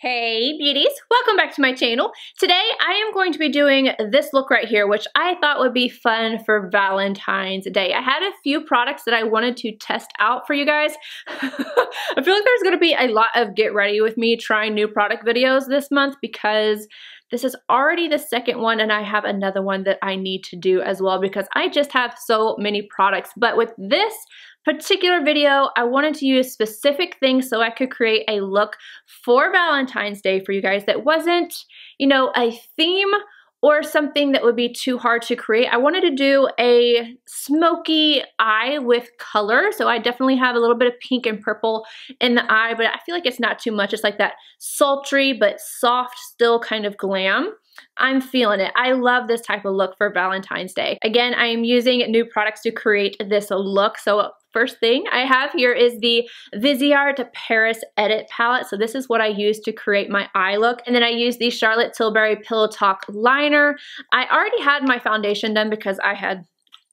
Hey beauties, welcome back to my channel. Today I am going to be doing this look right here, which I thought would be fun for Valentine's Day. I had a few products that I wanted to test out for you guys. I feel like there's gonna be a lot of get ready with me trying new product videos this month because this is already the second one and I have another one that I need to do as well because I just have so many products. But with this particular video, I wanted to use specific things so I could create a look for Valentine's Day for you guys that wasn't, you know, a theme or something that would be too hard to create. I wanted to do a smoky eye with color. So I definitely have a little bit of pink and purple in the eye, but I feel like it's not too much. It's like that sultry but soft still kind of glam. I'm feeling it. I love this type of look for Valentine's Day. Again, I am using new products to create this look. So first thing I have here is the Viseart Paris Edit Palette. So this is what I use to create my eye look. And then I use the Charlotte Tilbury Pillow Talk Liner. I already had my foundation done because I had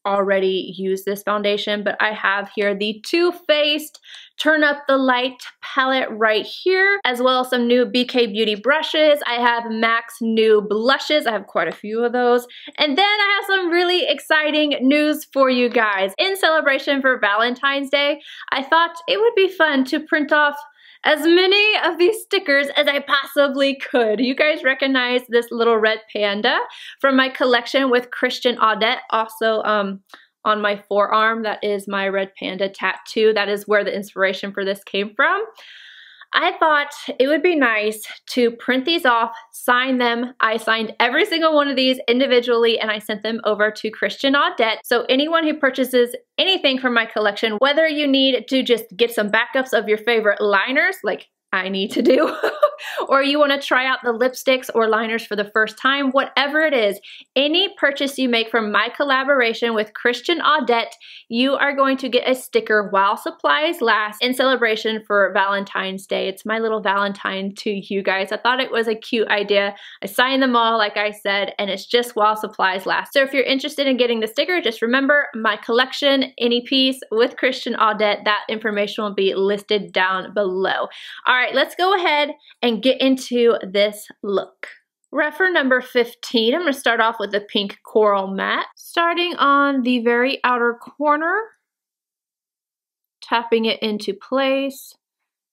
already used this foundation, but I have here the Too Faced Turn Up the Light palette right here, as well as some new BK Beauty brushes. I have MAC's new blushes. I have quite a few of those. And then I have some really exciting news for you guys. In celebration for Valentine's Day, I thought it would be fun to print off as many of these stickers as I possibly could. You guys recognize this little red panda from my collection with Christian Audette, also um, on my forearm. That is my red panda tattoo. That is where the inspiration for this came from. I thought it would be nice to print these off, sign them. I signed every single one of these individually and I sent them over to Christian Audette. So anyone who purchases anything from my collection, whether you need to just get some backups of your favorite liners, like I need to do, or you want to try out the lipsticks or liners for the first time, whatever it is, any purchase you make from my collaboration with Christian Audette, you are going to get a sticker while supplies last in celebration for Valentine's Day. It's my little Valentine to you guys. I thought it was a cute idea. I signed them all, like I said, and it's just while supplies last. So if you're interested in getting the sticker, just remember my collection, any piece with Christian Audette, that information will be listed down below. All all right, let's go ahead and get into this look. Rephr number 15, I'm to start off with a pink coral matte. Starting on the very outer corner, tapping it into place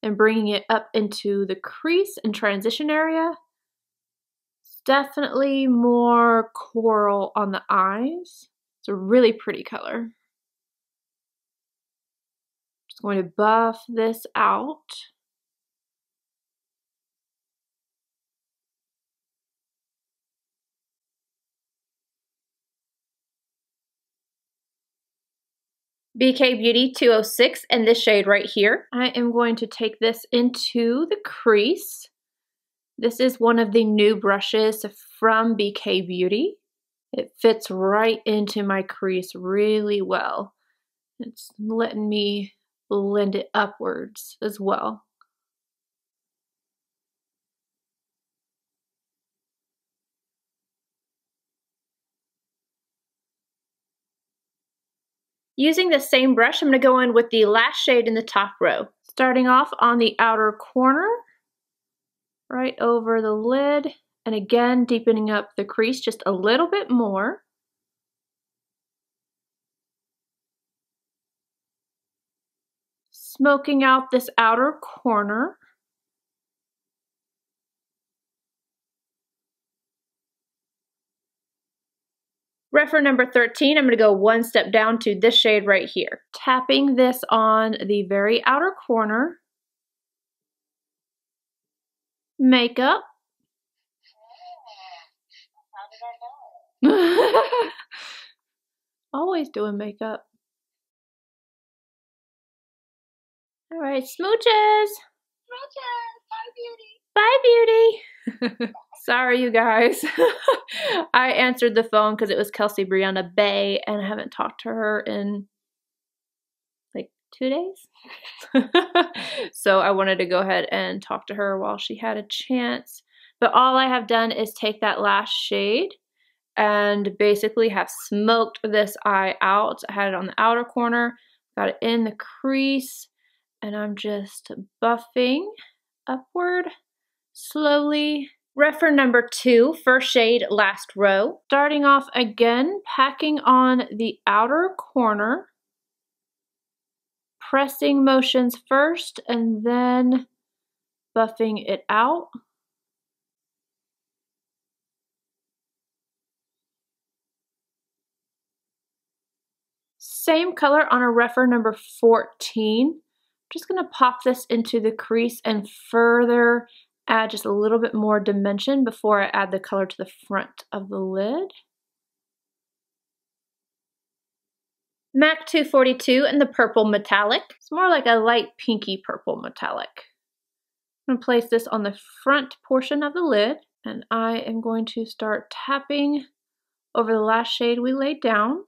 and bringing it up into the crease and transition area. It's definitely more coral on the eyes. It's a really pretty color. Just going to buff this out. BK Beauty 206 and this shade right here. I am going to take this into the crease. This is one of the new brushes from BK Beauty. It fits right into my crease really well. It's letting me blend it upwards as well. Using the same brush, I'm going to go in with the last shade in the top row. Starting off on the outer corner, right over the lid, and again deepening up the crease just a little bit more. Smoking out this outer corner. Rephr number 13, I'm going to go one step down to this shade right here. Tapping this on the very outer corner. Makeup. Always doing makeup. All right, smooches. Smooches. Bye, beauty. Bye, beauty. Sorry, you guys. I answered the phone because it was Kelsey Brianna Bay, and I haven't talked to her in like two days. so I wanted to go ahead and talk to her while she had a chance. But all I have done is take that last shade and basically have smoked this eye out. I had it on the outer corner, got it in the crease, and I'm just buffing upward slowly. Rephr number two, first shade, last row. Starting off again, packing on the outer corner. Pressing motions first and then buffing it out. Same color on a Rephr number 14. I'm just going to pop this into the crease and further add just a little bit more dimension before I add the color to the front of the lid. MAC 242 in the purple metallic. It's more like a light pinky purple metallic. I'm going to place this on the front portion of the lid and I am going to start tapping over the last shade we laid down.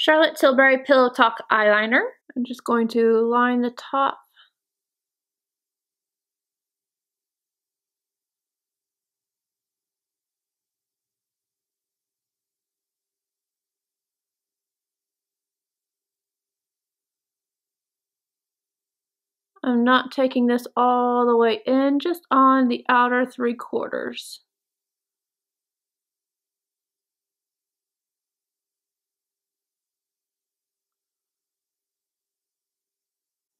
Charlotte Tilbury Pillow Talk eyeliner. I'm just going to line the top I'm not taking this all the way in, just on the outer three quarters.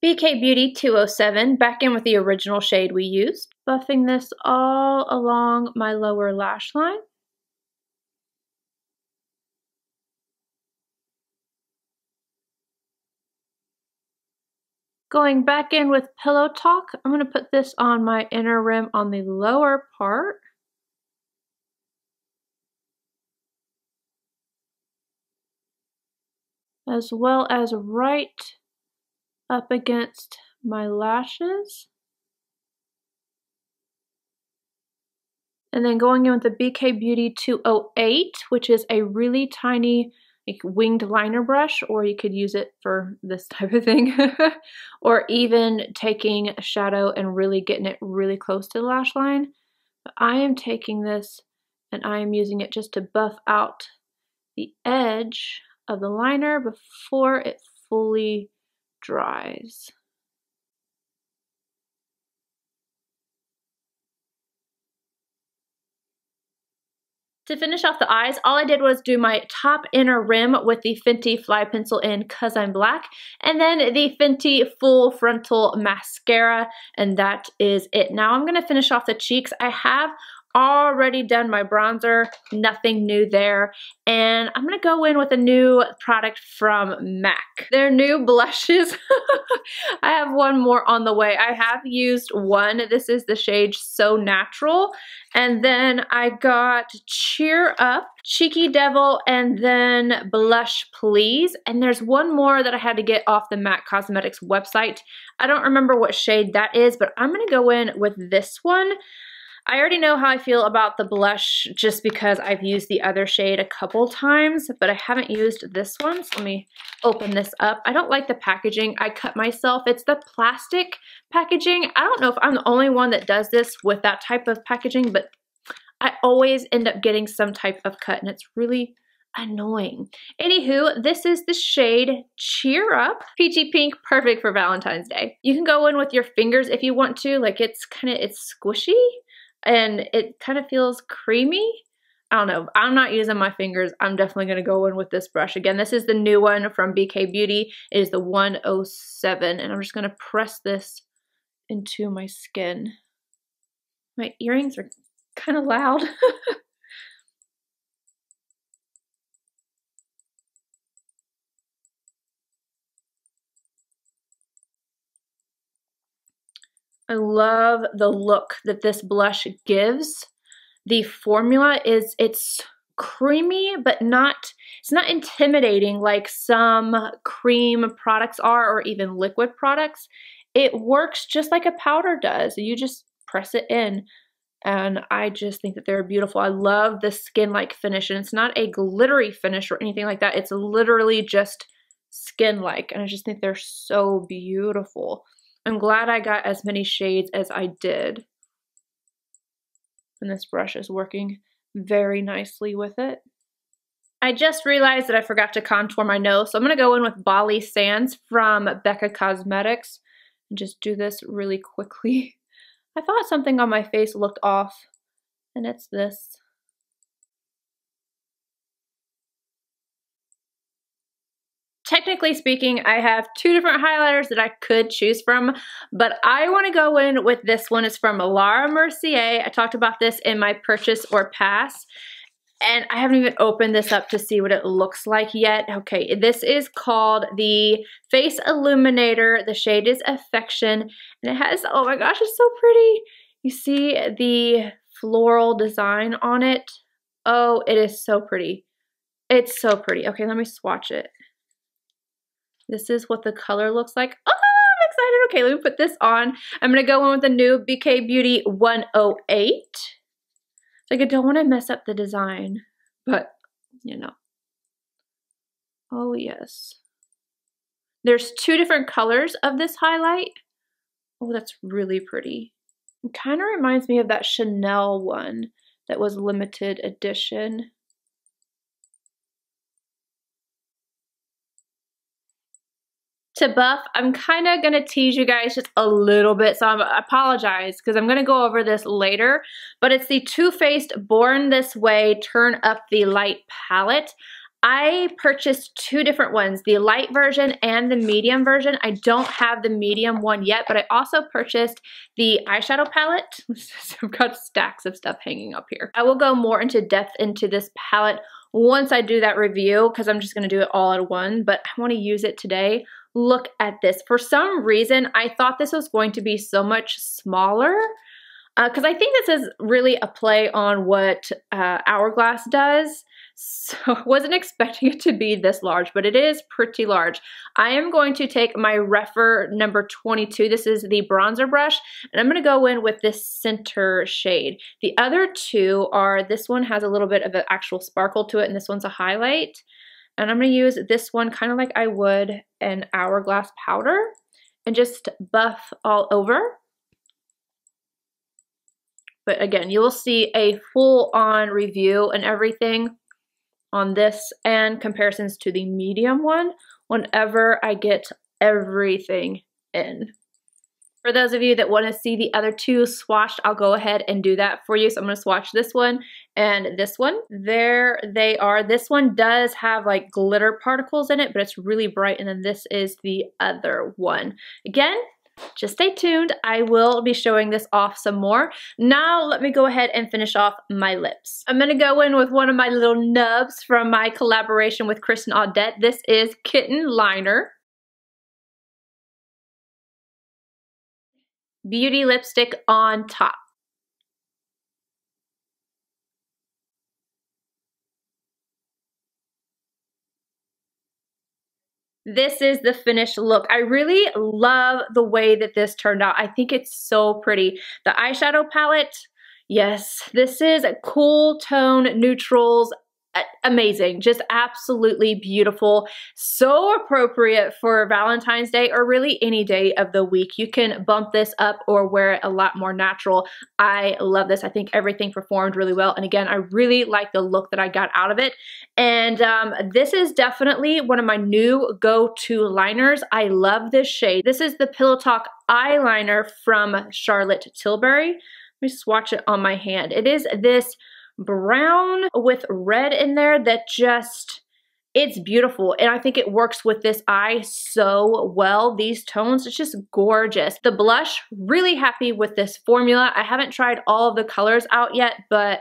BK Beauty 207, back in with the original shade we used. Buffing this all along my lower lash line. Going back in with Pillow Talk, I'm going to put this on my inner rim on the lower part. As well as right up against my lashes. And then going in with the BK Beauty 208, which is a really tiny like, winged liner brush, or you could use it for this type of thing. or even taking a shadow and really getting it really close to the lash line. But I am taking this and I am using it just to buff out the edge of the liner before it fully dries. To finish off the eyes, all I did was do my top inner rim with the Fenty Fly Pencil in Cause I'm Black, and then the Fenty Full Frontal Mascara, and that is it. Now I'm going to finish off the cheeks. I have already done my bronzer, nothing new there. And I'm gonna go in with a new product from MAC. Their new blushes. I have one more on the way. I have used one. This is the shade So Natural. And then I got Cheer Up, Cheeky Devil, and then Blush Please. And there's one more that I had to get off the MAC Cosmetics website. I don't remember what shade that is, but I'm gonna go in with this one. I already know how I feel about the blush just because I've used the other shade a couple times, but I haven't used this one. So let me open this up. I don't like the packaging. I cut myself. It's the plastic packaging. I don't know if I'm the only one that does this with that type of packaging, but I always end up getting some type of cut and it's really annoying. Anywho, this is the shade Cheer Up. Peachy pink, perfect for Valentine's Day. You can go in with your fingers if you want to, like it's kind of, it's squishy and it kind of feels creamy. I don't know. I'm not using my fingers. I'm definitely going to go in with this brush. Again, this is the new one from BK Beauty. It is the 107, and I'm just going to press this into my skin. My earrings are kind of loud. I love the look that this blush gives. The formula is, it's creamy, but not, it's not intimidating like some cream products are or even liquid products. It works just like a powder does. You just press it in and I just think that they're beautiful. I love the skin-like finish and it's not a glittery finish or anything like that. It's literally just skin-like and I just think they're so beautiful. I'm glad I got as many shades as I did. And this brush is working very nicely with it. I just realized that I forgot to contour my nose, so I'm going to go in with Bali Sands from Becca Cosmetics and just do this really quickly. I thought something on my face looked off, and it's this. Technically speaking, I have two different highlighters that I could choose from, but I want to go in with this one. It's from Laura Mercier. I talked about this in my purchase or pass. And I haven't even opened this up to see what it looks like yet. Okay, this is called the Face Illuminator. The shade is Affection. And it has, oh my gosh, it's so pretty. You see the floral design on it. Oh, it is so pretty. It's so pretty. Okay, let me swatch it. This is what the color looks like. Oh, I'm excited. Okay, let me put this on. I'm going to go in with the new BK Beauty 108. Like, I don't want to mess up the design, but, you know. Oh, yes. There's two different colors of this highlight. Oh, that's really pretty. It kind of reminds me of that Chanel one that was limited edition. To buff, I'm kind of going to tease you guys just a little bit, so I apologize because I'm going to go over this later, but it's the Too Faced Born This Way Turn Up the Light palette. I purchased two different ones, the light version and the medium version. I don't have the medium one yet, but I also purchased the eyeshadow palette. I've got stacks of stuff hanging up here. I will go more into depth into this palette once I do that review because I'm just going to do it all at one, but I want to use it today look at this. For some reason, I thought this was going to be so much smaller because uh, I think this is really a play on what uh, Hourglass does. So wasn't expecting it to be this large, but it is pretty large. I am going to take my Rephr number 22. This is the bronzer brush, and I'm going to go in with this center shade. The other two are, this one has a little bit of an actual sparkle to it, and this one's a highlight. And I'm going to use this one kind of like I would an hourglass powder and just buff all over. But again, you will see a full-on review and everything on this and comparisons to the medium one whenever I get everything in. For those of you that want to see the other two swatched, I'll go ahead and do that for you. So I'm going to swatch this one and this one. There they are. This one does have like glitter particles in it, but it's really bright. And then this is the other one. Again, just stay tuned. I will be showing this off some more. Now let me go ahead and finish off my lips. I'm going to go in with one of my little nubs from my collaboration with Christian Audette. This is Kitten Liner. beauty lipstick on top. This is the finished look. I really love the way that this turned out. I think it's so pretty. The eyeshadow palette, yes, this is a cool tone neutrals amazing, just absolutely beautiful. So appropriate for Valentine's Day or really any day of the week. You can bump this up or wear it a lot more natural. I love this. I think everything performed really well. And again, I really like the look that I got out of it. And um, this is definitely one of my new go-to liners. I love this shade. This is the Pillow Talk eyeliner from Charlotte Tilbury. Let me swatch it on my hand. It is this brown with red in there that just, it's beautiful. And I think it works with this eye so well. These tones, it's just gorgeous. The blush, really happy with this formula. I haven't tried all of the colors out yet, but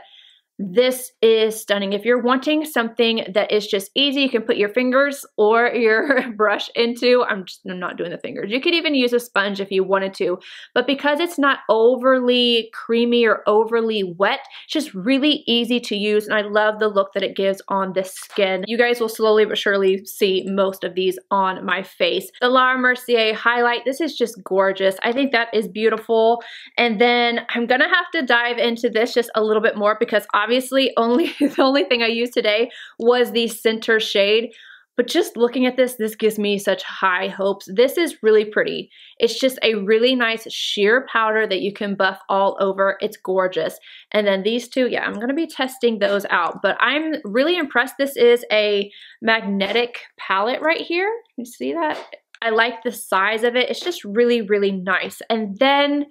this is stunning. If you're wanting something that is just easy, you can put your fingers or your brush into, I'm just I'm not doing the fingers. You could even use a sponge if you wanted to, but because it's not overly creamy or overly wet, it's just really easy to use and I love the look that it gives on the skin. You guys will slowly but surely see most of these on my face. The Laura Mercier highlight, this is just gorgeous. I think that is beautiful. And then I'm gonna have to dive into this just a little bit more because obviously only the only thing I used today was the center shade. But just looking at this, this gives me such high hopes. This is really pretty. It's just a really nice sheer powder that you can buff all over. It's gorgeous. And then these two, yeah, I'm going to be testing those out. But I'm really impressed. This is a magnetic palette right here. You see that? I like the size of it. It's just really, really nice. And then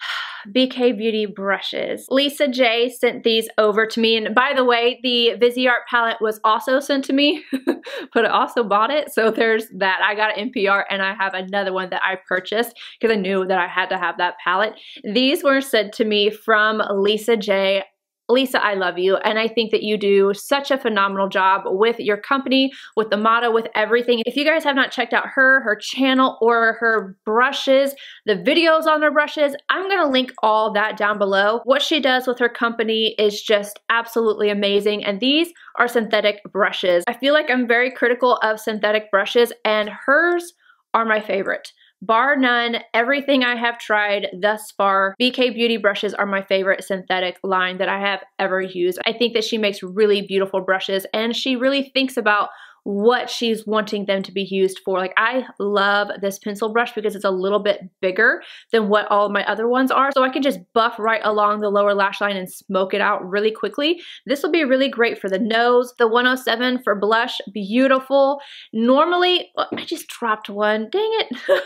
BK Beauty brushes. Lisa J sent these over to me. And by the way, the Viseart palette was also sent to me, but I also bought it. So there's that. I got an NPR and I have another one that I purchased because I knew that I had to have that palette. These were sent to me from Lisa J. Lisa, I love you. And I think that you do such a phenomenal job with your company, with the motto, with everything. If you guys have not checked out her, her channel, or her brushes, the videos on her brushes, I'm going to link all that down below. What she does with her company is just absolutely amazing. And these are synthetic brushes. I feel like I'm very critical of synthetic brushes and hers are my favorite. Bar none, everything I have tried thus far, BK Beauty brushes are my favorite synthetic line that I have ever used. I think that she makes really beautiful brushes and she really thinks about what she's wanting them to be used for. Like I love this pencil brush because it's a little bit bigger than what all my other ones are. So I can just buff right along the lower lash line and smoke it out really quickly. This will be really great for the nose. The 107 for blush, beautiful. Normally, oh, I just dropped one, dang it.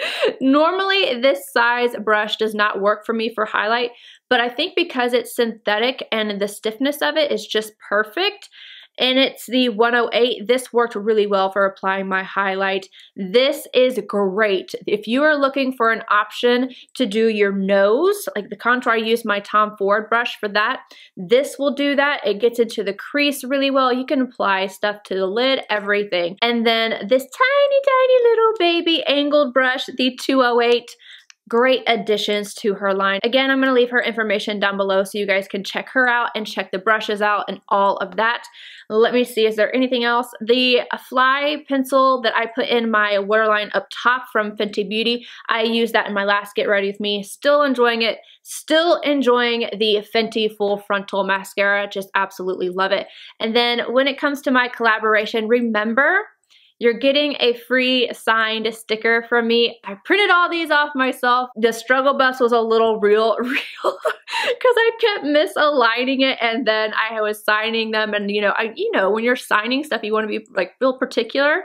Normally this size brush does not work for me for highlight, but I think because it's synthetic and the stiffness of it is just perfect, and it's the 108. This worked really well for applying my highlight. This is great. If you are looking for an option to do your nose, like the contour, I used my Tom Ford brush for that. This will do that. It gets into the crease really well. You can apply stuff to the lid, everything. And then this tiny, tiny little baby angled brush, the 208 great additions to her line. Again, I'm going to leave her information down below so you guys can check her out and check the brushes out and all of that. Let me see, is there anything else? The Fly pencil that I put in my waterline up top from Fenty Beauty, I used that in my last Get Ready With Me. Still enjoying it. Still enjoying the Fenty Full Frontal Mascara. Just absolutely love it. And then when it comes to my collaboration, remember you're getting a free signed sticker from me. I printed all these off myself. The struggle bus was a little real, real, because I kept misaligning it and then I was signing them and you know, I, you know, when you're signing stuff, you want to be like real particular.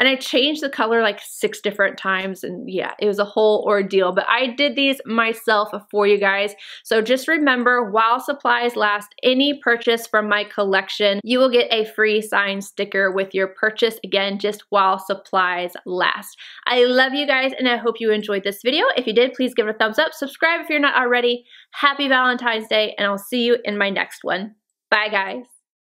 And I changed the color like six different times and yeah, it was a whole ordeal, but I did these myself for you guys. So just remember while supplies last, any purchase from my collection, you will get a free signed sticker with your purchase. Again, just while supplies last. I love you guys and I hope you enjoyed this video. If you did, please give it a thumbs up. Subscribe if you're not already. Happy Valentine's Day and I'll see you in my next one. Bye guys.